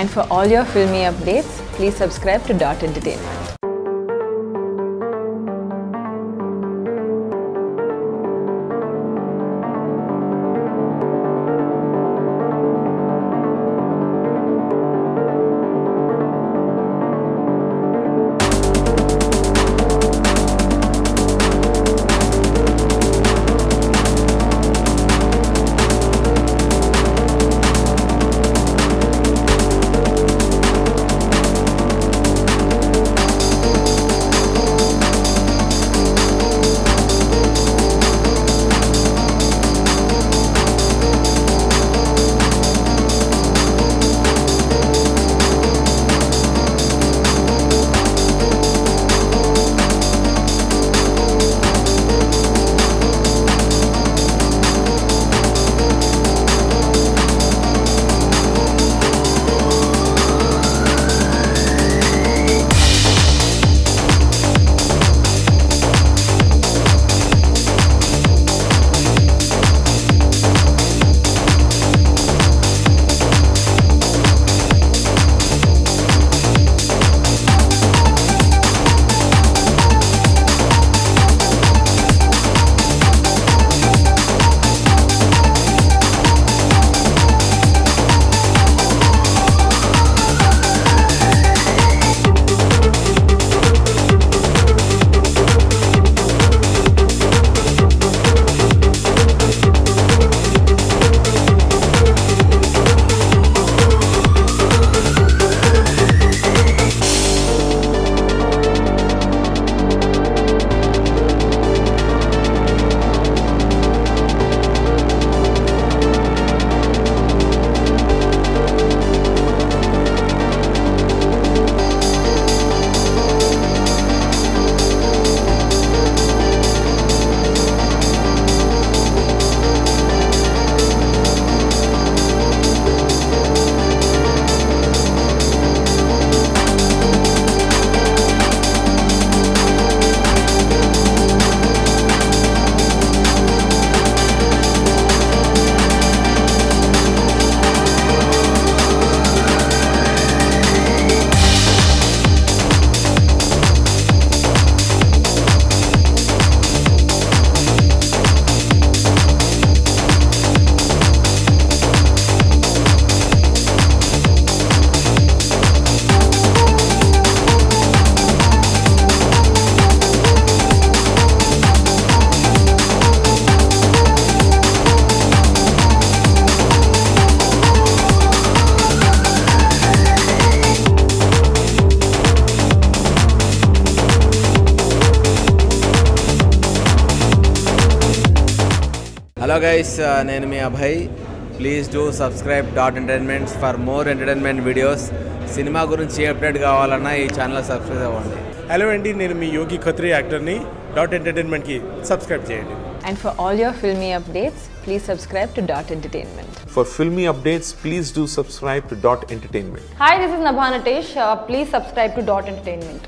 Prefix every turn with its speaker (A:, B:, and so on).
A: And for all your filmy updates, please subscribe to Dot Entertainment.
B: Hello guys uh, నేను మీ Abhay. Please do subscribe dot entertainments for more entertainment videos cinema గురించి update కావాలన్నా ఈ channel subscribe అవ్వండి.
C: Hello అండి నేను మీ యోగి Khatri యాక్టర్ని dot ఎంటర్టైన్మెంట్కి subscribe చేయండి.
A: And for all your filmy updates please subscribe to
D: dot entertainment for filmy updates please do subscribe to
E: dot entertainment hi this is నభానటేష్ please subscribe to dot entertainment